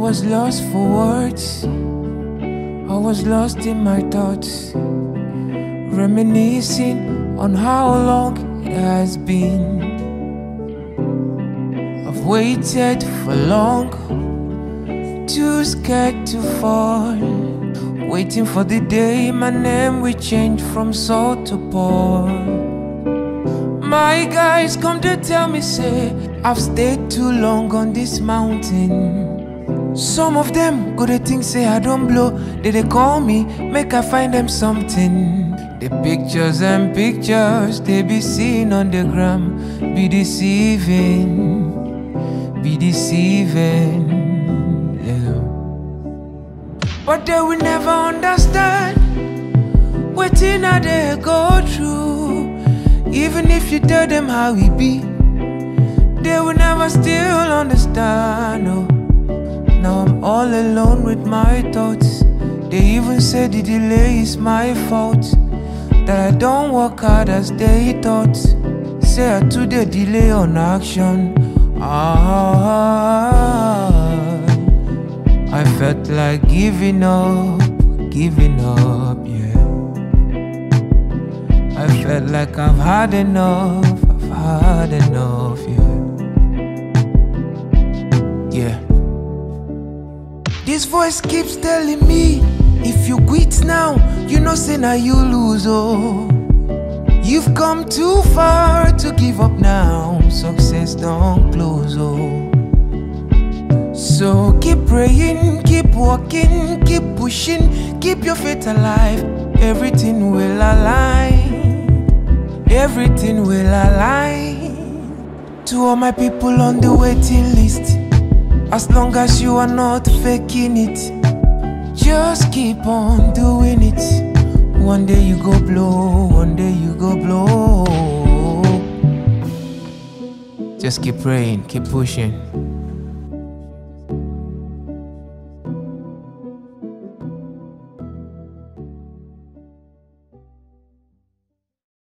was lost for words. I was lost in my thoughts, reminiscing on how long it has been. I've waited for long, too scared to fall. Waiting for the day my name will change from Saul to Paul. My guys come to tell me, say, I've stayed too long on this mountain. Some of them go to think, say, I don't blow. They they call me, make I find them something. The pictures and pictures they be seen on the gram be deceiving, be deceiving. Yeah. But they will never understand what thing I they go through. Even if you tell them how it be, they will never still understand. Oh. All alone with my thoughts. They even say the delay is my fault. That I don't work hard as they thought. Say I took the delay on action. Ah, I felt like giving up, giving up, yeah. I felt like I've had enough, I've had enough, yeah. Yeah. This voice keeps telling me, if you quit now, you know, say now you lose, oh. You've come too far to give up now. Success don't close, oh. So keep praying, keep walking, keep pushing, keep your faith alive. Everything will align. Everything will align. To all my people on the waiting list. As long as you are not faking it, just keep on doing it. One day you go blow, one day you go blow. Just keep praying, keep pushing.